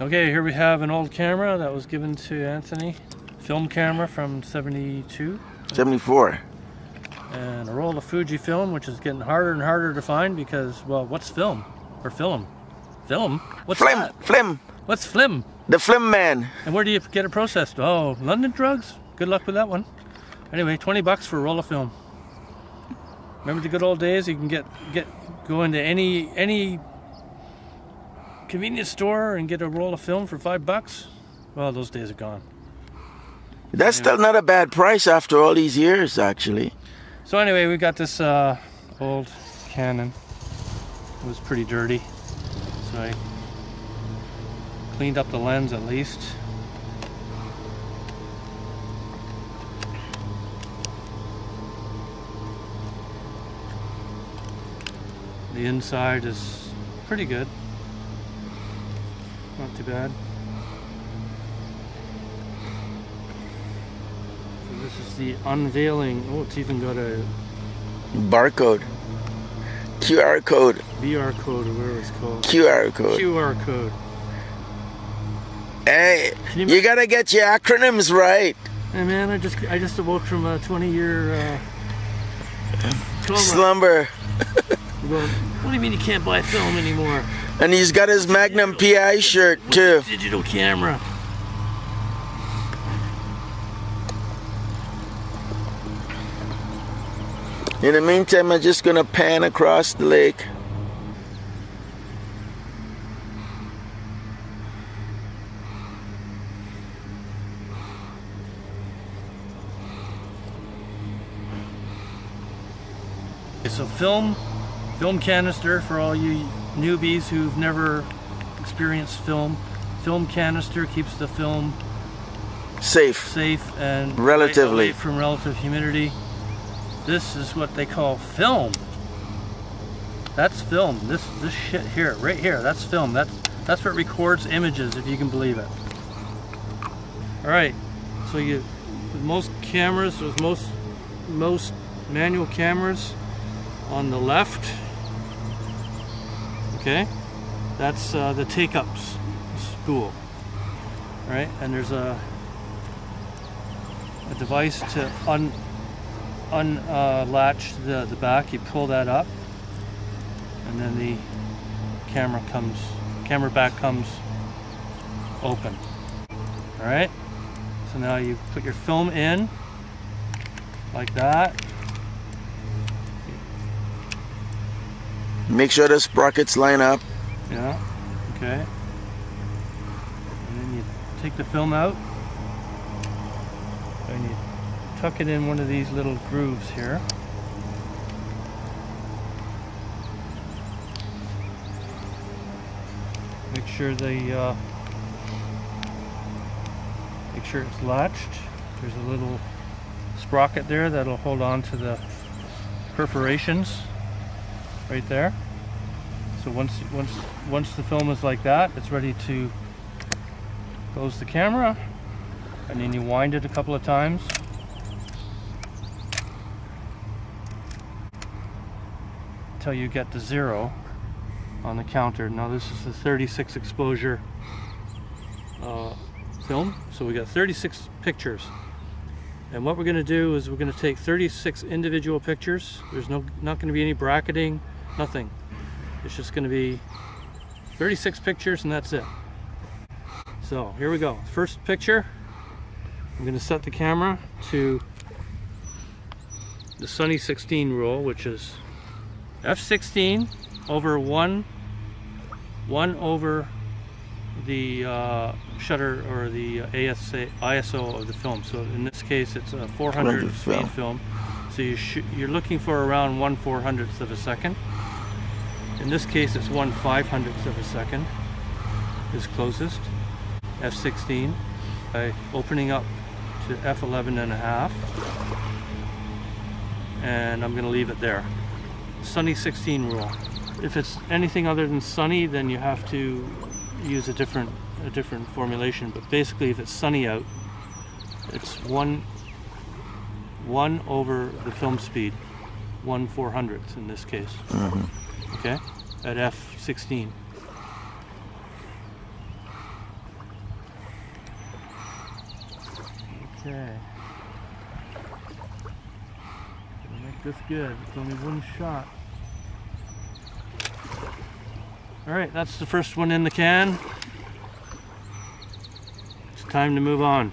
Okay, here we have an old camera that was given to Anthony. Film camera from 72. 74. And a roll of Fuji film, which is getting harder and harder to find because, well, what's film? Or film? Film? What's Flim, that? Flim, What's film? the Flim man. And where do you get it processed? Oh, London drugs? Good luck with that one. Anyway, 20 bucks for a roll of film. Remember the good old days? You can get get go into any any convenience store and get a roll of film for five bucks. Well, those days are gone. That's still not a bad price after all these years, actually. So anyway, we got this uh, old Canon. It was pretty dirty, so I cleaned up the lens at least. The inside is pretty good. Not too bad. So this is the unveiling. Oh, it's even got a Barcode. QR code. VR code or whatever it's called. QR code. QR code. Hey, Can you gotta get your acronyms right. Hey man, I just I just awoke from a 20 year uh, coma. Slumber. I'm going, what do you mean you can't buy film anymore? And he's got his Magnum PI shirt too. Digital camera. In the meantime, I'm just gonna pan across the lake. So film, film canister for all you newbies who've never experienced film. Film canister keeps the film Safe. safe and Relatively. from relative humidity. This is what they call film. That's film. This this shit here, right here, that's film. That's that's what records images, if you can believe it. All right. So you, most cameras, with most most manual cameras, on the left. Okay, that's uh, the take-up spool. Right, and there's a a device to un unlatch the the back. You pull that up, and then the camera comes camera back comes open. All right. So now you put your film in like that. Make sure the sprockets line up. Yeah. Okay. And then you take the film out and you tuck it in one of these little grooves here. Make sure the uh, make sure it's latched. There's a little sprocket there that'll hold on to the perforations right there. So once once once the film is like that, it's ready to close the camera, and then you wind it a couple of times. Until you get to zero on the counter. Now this is the 36 exposure uh, film, so we got 36 pictures. And what we're going to do is we're going to take 36 individual pictures. There's no not going to be any bracketing, nothing. It's just going to be 36 pictures and that's it. So here we go. First picture, I'm going to set the camera to the Sunny 16 rule, which is f16 over 1, 1 over the uh, shutter or the ASA, ISO of the film. So in this case, it's a 400 400 speed film. film. So you you're looking for around 1 400th of a second. In this case, it's 1 500th of a second is closest. F16 by opening up to F11 and a half. And I'm going to leave it there. Sunny 16 rule. If it's anything other than sunny, then you have to use a different a different formulation, but basically if it's sunny out, it's one one over the film speed, one four hundredth in this case. Mm -hmm. Okay, at f sixteen. Okay. Gonna make this good. It's only one shot. Alright, that's the first one in the can. It's time to move on.